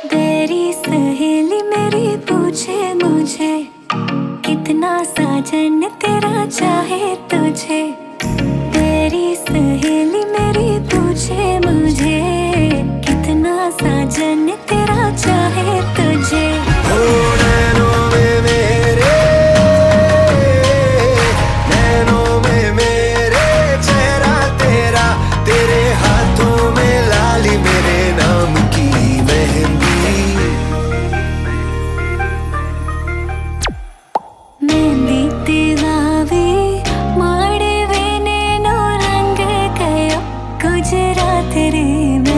तेरी सहेली मेरी पूछे मुझे कितना साजन तेरा चाहे तुझे। तेरी सहेली तेरे में